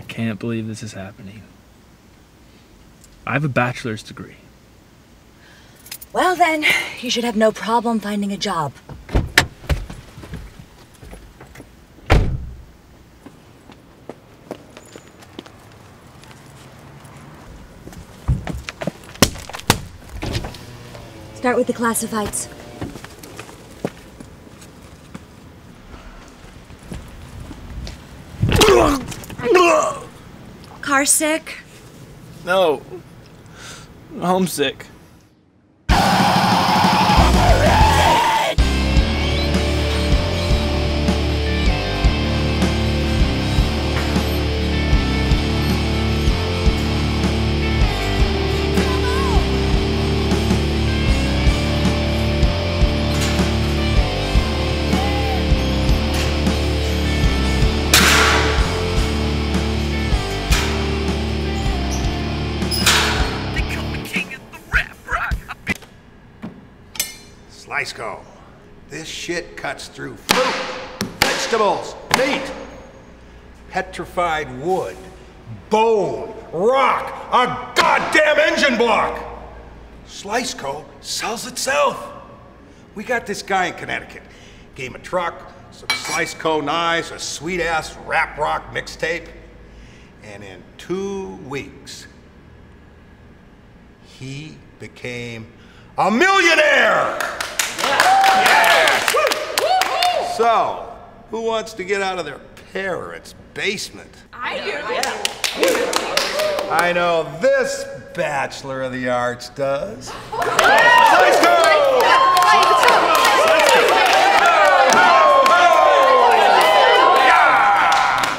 can't believe this is happening. I have a bachelor's degree. Well then, you should have no problem finding a job. Start with the classifieds. Car sick? No. Homesick. Sliceco, this shit cuts through fruit, vegetables, meat, petrified wood, bone, rock, a goddamn engine block. Sliceco sells itself. We got this guy in Connecticut. Gave him a truck, some Sliceco knives, a sweet ass rap rock mixtape. And in two weeks, he became a millionaire! So, who wants to get out of their parents' basement? I do. I know this Bachelor of the Arts does.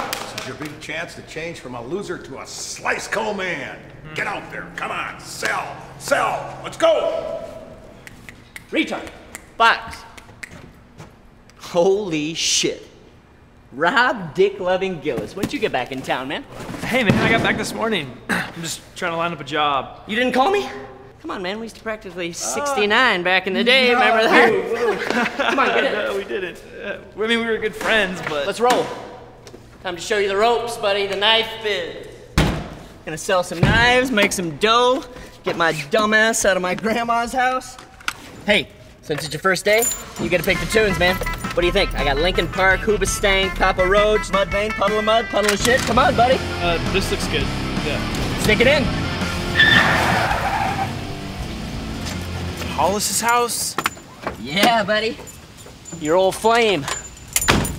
This is your big chance to change from a loser to a slice co man. Get out there, come on, sell, sell, let's go! Retard. Box. Holy shit. Rob Dick Loving Gillis. When'd you get back in town, man? Hey man, I got back this morning. I'm just trying to line up a job. You didn't call me? Come on, man. We used to practically 69 back in the day. Remember that? Come on, get it. No, we didn't. Uh, I mean, we were good friends, but Let's roll. Time to show you the ropes, buddy. The knife biz. Gonna sell some knives, make some dough, get my dumb ass out of my grandma's house. Hey, since it's your first day, you get to pick the tunes, man. What do you think? I got Linkin Park, Hoobastank, Papa Roach, Mudvayne, Puddle of Mudd, Puddle of Shit. Come on, buddy. uh, this looks good. Yeah. Stick it in. Hollis's house. Yeah, buddy. Your old flame.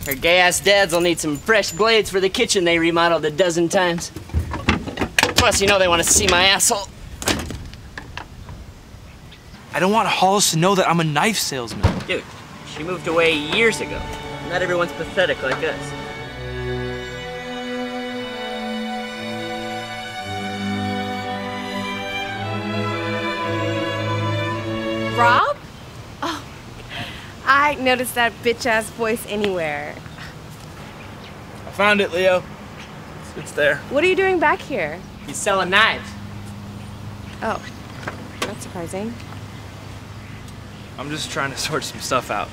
Her gay ass dads will need some fresh blades for the kitchen they remodeled a dozen times. Plus, you know they want to see my asshole. I don't want Hollis to know that I'm a knife salesman. Dude, she moved away years ago. Not everyone's pathetic like us. Rob? Oh, I noticed that bitch ass voice anywhere. I found it, Leo. It's, it's there. What are you doing back here? He's selling knives. Oh, that's surprising. I'm just trying to sort some stuff out.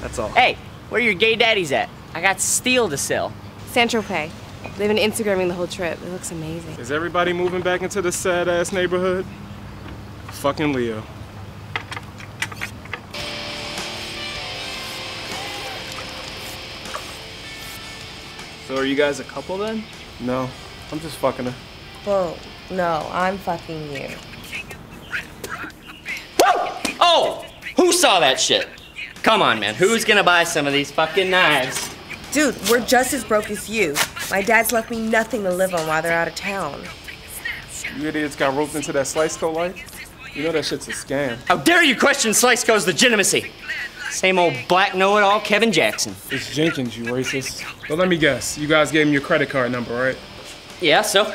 That's all. Hey, where are your gay daddies at? I got steel to sell. San Tropez. They've been Instagramming the whole trip. It looks amazing. Is everybody moving back into the sad ass neighborhood? Fucking Leo. So are you guys a couple then? No, I'm just fucking her. Whoa, no, I'm fucking you. Woo! Oh! Who saw that shit? Come on, man. Who's gonna buy some of these fucking knives? Dude, we're just as broke as you. My dad's left me nothing to live on while they're out of town. You idiots got roped into that slice co life? You know that shit's a scam. How dare you question Sliceco's legitimacy? Same old black know-it-all Kevin Jackson. It's Jenkins, you racist. But let me guess, you guys gave him your credit card number, right? Yeah, so?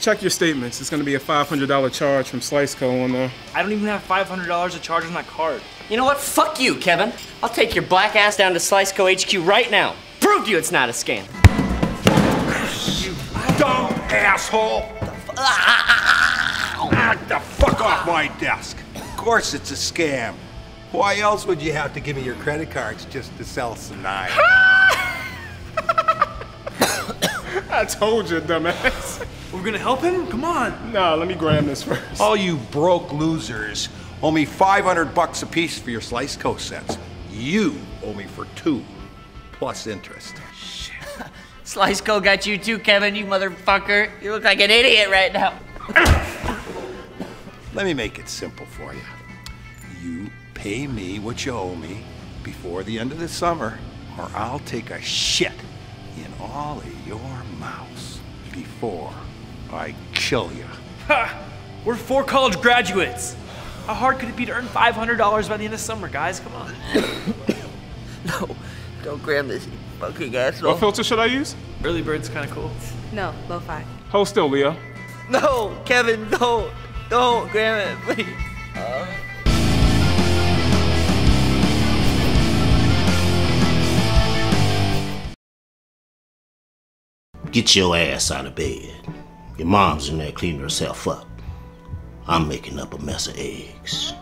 Check your statements. It's gonna be a $500 charge from Sliceco on there. I don't even have $500 to charge on that card. You know what? Fuck you, Kevin. I'll take your black ass down to Sliceco HQ right now. Prove to you it's not a scam. You dumb asshole! Knock the fuck off my desk! Of course it's a scam. Why else would you have to give me your credit cards just to sell some knives? I I told you, dumbass. We're gonna help him? Come on. Nah, let me grab this first. All you broke losers owe me 500 bucks apiece for your sliced coast sets. You owe me for two, plus interest. Shit. Slice Co got you too, Kevin, you motherfucker. You look like an idiot right now. Let me make it simple for you. You pay me what you owe me before the end of the summer, or I'll take a shit in all of your mouths before I kill you. Ha! We're four college graduates. How hard could it be to earn $500 by the end of summer, guys? Come on. No, don't grab this, you fucking What filter should I use? Early bird's kind of cool. No, Lo-fi. Hold still, Leo. No, Kevin, don't. Don't grab it, please. Get your ass out of bed. Your mom's in there cleaning herself up. I'm making up a mess of eggs.